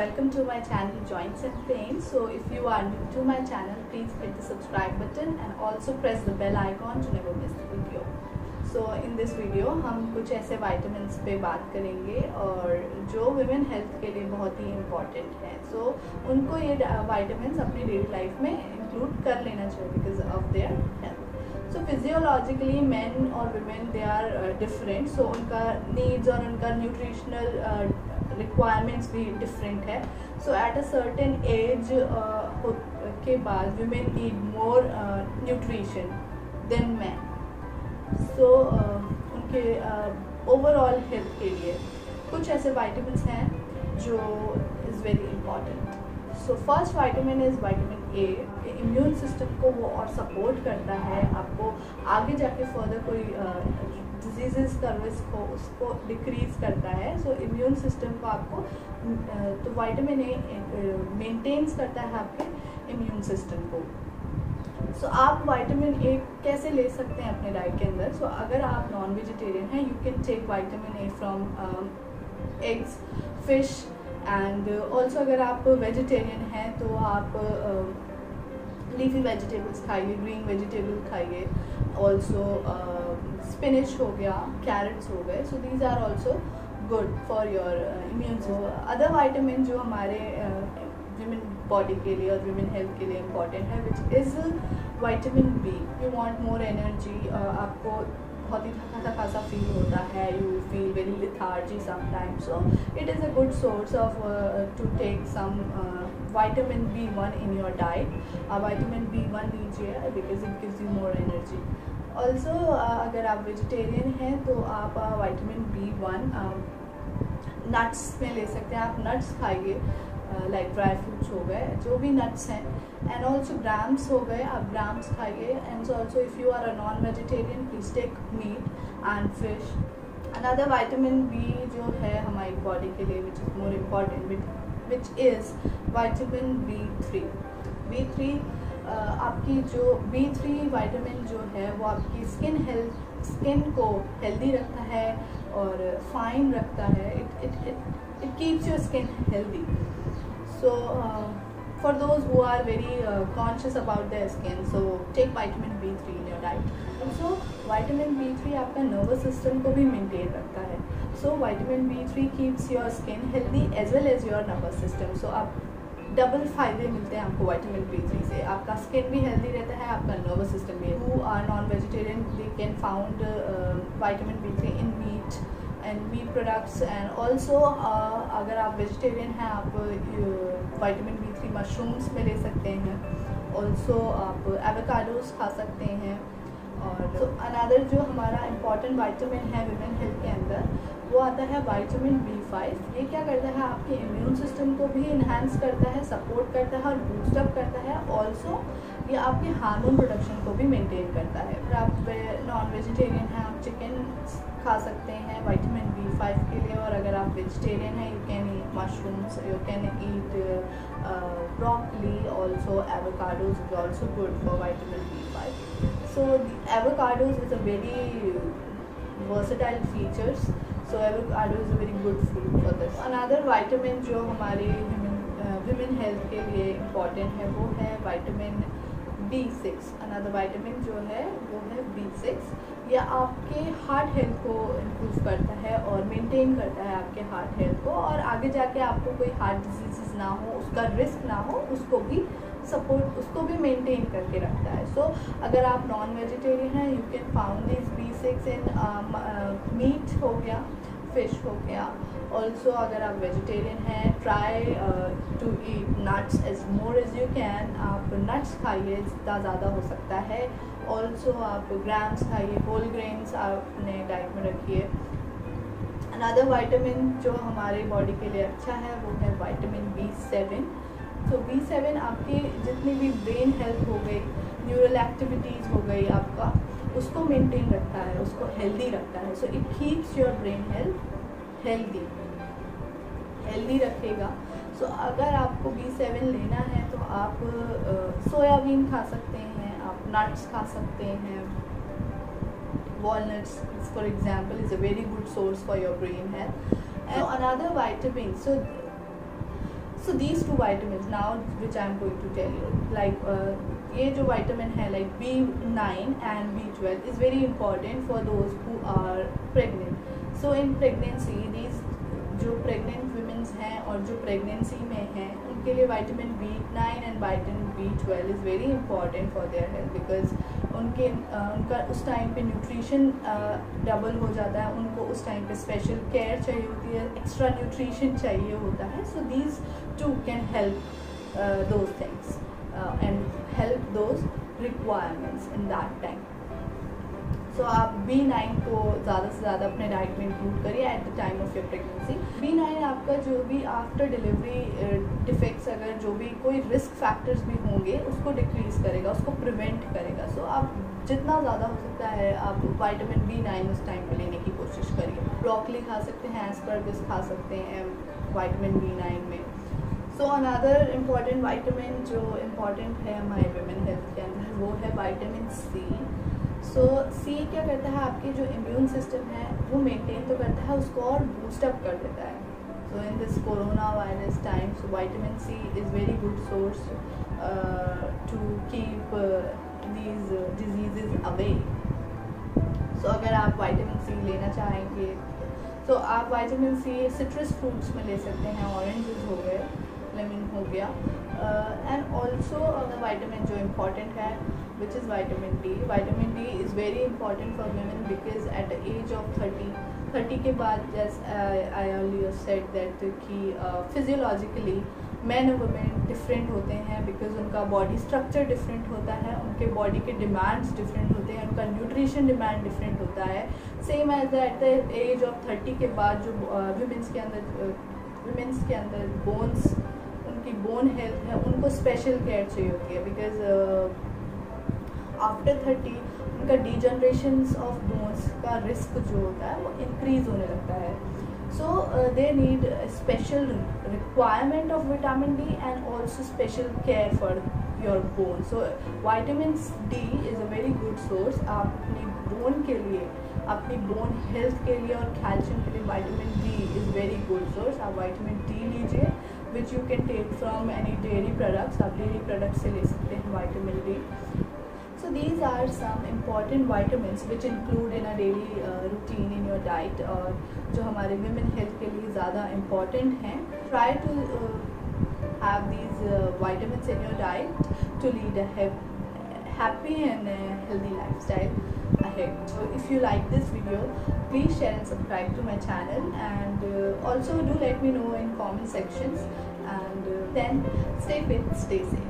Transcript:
welcome to my channel Joints and Pain. So if you are new to my channel, please hit the subscribe button and also press the bell icon to never miss the video. So in this video हम कुछ ऐसे vitamins पे बात करेंगे और जो women health के लिए बहुत ही important है so उनको ये vitamins अपनी daily life में include कर लेना चाहिए because of their health. So physiologically men और they are uh, different so उनका needs और उनका uh, रिक्वायरमेंट्स भी डिफरेंट है. So at a certain age के बाद women need more nutrition than man so उनके ओवरऑल uh, हेल्थ के लिए कुछ ऐसे वाइटामिन हैं जो is very important so first vitamin is vitamin A immune system को वो और सपोर्ट करता है. आपको आगे जाके फर्दर कोई डिज़ीज़ का रिस्क हो उसको डिक्रीज़ करता है सो इम्यून सिस्टम को आपको तो वाइटामिन ए मेंटेन्स करता है आपके इम्यून सिस्टम को। सो so, आप वाइटामिन ए कैसे ले सकते हैं अपने डाइट के अंदर? सो so, अगर आप नॉन वेजिटेरियन हैं you can take vitamin A from eggs fish and also अगर आप वेजिटेरियन हैं तो आप लीफी वेजिटेबल्स खाइए ग्रीन वेजिटेबल खाइए ऑल्सो स्पिनिच हो गया कैरेट्स हो गए so these are also good for your immune other vitamin जो हमारे विमेन uh, बॉडी के लिए और विमेन हेल्थ के लिए इंपॉर्टेंट है which is vitamin B you want more energy आपको बहुत ही थका थका सा फील होता है you feel very lethargy sometimes so it is a good source of to take some vitamin B one in your diet vitamin B one लीजिए because it gives you more energy also अगर आप vegetarian हैं तो आप vitamin B one nuts में ले सकते हैं। आप नट्स खाइए लाइक ड्राई फ्रूट्स हो गए, जो भी नट्स हैं एंड ऑल्सो ग्राम्स हो गए, आप ग्राम्स खाइए and also if you are a non vegetarian please take meat and fish another vitamin B जो है हमारी बॉडी के लिए which is more important which is vitamin B three B three आपकी जो बी थ्री वाइटामिन जो है, वो आपकी स्किन हेल्थ स्किन को हेल्दी रखता है और फाइन रखता है. It it it it keeps your skin healthy so uh, for those who are very uh, conscious about their skin so take vitamin b3 in your diet also vitamin b3 आपका nervous system को भी maintain रखता है so vitamin b3 keeps your skin healthy as well as your nervous system so आप double फ़ायदे मिलते हैं आपको वाइटामिन बी थ्री से। आपका स्किन भी हेल्दी रहता है, आपका नर्वस सिस्टम भी who. Are non vegetarian they can found vitamin B three in meat and meat products and also अगर आप वेजिटेरियन हैं, आप वाइटामिन बी थ्री मशरूम्स में ले सकते हैं। ऑल्सो आप एवोकाडोस खा सकते हैं। और तो अनदर जो हमारा इंपॉर्टेंट वाइटामिन है विमेन हेल्थ के अंदर वो आता है वाइटामिन बी फाइव ये क्या करता है? आपके इम्यून सिस्टम को भी इन्हांस करता है सपोर्ट करता है और बूस्टअप करता है। ऑल्सो ये आपके हार्मोन प्रोडक्शन को भी मेंटेन करता है। अगर आप नॉन वेजिटेरियन हैं, आप चिकन खा सकते हैं वाइटामिन बी फाइव के लिए। और अगर आप वेजिटेरियन हैं you can eat mushrooms you can eat broccoli also avocados is also good for vitamin B five so avocados is a very versatile features so avocado is a very good food for this. Another vitamin जो हमारे women health के लिए important है वो है vitamin B six another vitamin जो है वो है बी सिक्स यह आपके हार्ट हेल्थ को इम्प्रूव करता है और मेंटेन करता है आपके हार्ट हेल्थ को और आगे जाके आपको कोई हार्ट डिज़ीज़ ना हो उसका रिस्क ना हो उसको भी सपोर्ट उसको भी मेंटेन करके रखता है. सो so, अगर आप नॉन वेजिटेरियन हैं you can found this B six in meat हो गया फ़िश हो गया. ऑल्सो अगर आप वेजिटेरियन हैं try to eat nuts as more as you can आप नट्स खाइए, जितना ज़्यादा हो सकता है. ऑल्सो आप ग्राम्स खाइए होल ग्रेन्स आपने डाइट में रखिए. अनदर वाइटामिन जो हमारे बॉडी के लिए अच्छा है, वो है वाइटामिन बी सेवन तो बी सेवन आपकी जितनी भी ब्रेन हेल्थ हो गई न्यूरल एक्टिविटीज़ हो गई आपका उसको मेंटेन रखता है उसको हेल्दी रखता है। So it keeps your brain health healthy healthy रखेगा। सो so, अगर आपको बी सेवन लेना है तो आप सोयाबीन खा सकते हैं आप नट्स खा सकते हैं। Walnuts for example is a very good source for your brain health and another vitamin so so so these two vitamin now which I am going to tell you like ये जो vitamin है like B nine and B twelve is very important for those who are pregnant so in pregnancy these जो pregnant womens हैं और जो pregnancy में हैं, उनके लिए vitamin B nine and vitamin B twelve is very important for their health because उनके उनका उस टाइम पे न्यूट्रिशन डबल हो जाता है। उनको उस टाइम पे स्पेशल केयर चाहिए होती है एक्स्ट्रा न्यूट्रिशन चाहिए होता है। So these two can help those things and help those requirements in that time so आप बी नाइन को ज़्यादा से ज़्यादा अपने डाइट में इंक्लूड करिए at the time of your pregnancy B nine आपका जो भी आफ्टर डिलीवरी डिफेक्ट्स अगर, जो भी कोई रिस्क फैक्टर्स भी होंगे, उसको डिक्रीज़ करेगा, उसको प्रिवेंट करेगा। सो आप जितना ज़्यादा हो सकता है, आप वाइटामिन बी नाइन उस टाइम पर लेने की कोशिश करिए। ब्रॉकली खा सकते हैं एस्परगस खा सकते हैं वाइटामिन बी नाइन में। सो अनदर इंपॉर्टेंट वाइटामिन जो इंपॉर्टेंट है हमारे वेमेन हेल्थ के अंदर, वो है वाइटामिन सी सो सी क्या करता है? आपके जो इम्यून सिस्टम है, वो मेंटेन तो करता है, उसको और बूस्टअप कर देता है। So in this corona virus time so vitamin C is very good source to keep these disease away so अगर आप वाइटामिन सी लेना चाहेंगे तो आप वाइटामिन सी सिट्रस फ्रूट्स में ले सकते हैं ऑरेंजेस हो गए लेमन हो गया एंड ऑल्सो वाइटामिन जो इंपॉर्टेंट है which is vitamin D vitamin D is very important for women because at the age of 30, 30 के बाद जैसे आई अर्लियर सेट दैट कि फिजियोलॉजिकली मैन और वुमेन डिफरेंट होते हैं बिकॉज़ उनका बॉडी स्ट्रक्चर डिफरेंट होता है उनके बॉडी के डिमांड्स डिफरेंट होते हैं उनका न्यूट्रिशन डिमांड डिफरेंट होता है। Same as at the age of thirty के बाद जो वुमेंस uh, के अंदर वुमेंस uh, के अंदर बोन्स उनकी बोन हेल्थ है उनको स्पेशल केयर चाहिए होती है बिकॉज़ आफ्टर थर्टी उनका डिजनरेशन ऑफ़ बोन्स का रिस्क जो होता है वो इंक्रीज होने लगता है। So they need special requirement of vitamin D and also special care for your bone so vitamin D is a very good source आप अपनी बोन के लिए अपनी बोन हेल्थ के लिए और कैल्शियम के लिए vitamin D is very good source आप वाइटामिन डी लीजिए which you can take from any dairy products आप डेयरी प्रोडक्ट से ले सकते हैं vitamin D These are some important vitamins which include in a daily uh, routine in your diet और जो हमारे women health के लिए ज़्यादा important हैं try to uh, have these uh, vitamins in your diet to lead a happy and healthy lifestyle ahead. So if you like this video, please share and subscribe to my channel and uh, also do let me know in comment sections and uh, then stay fit, stay safe.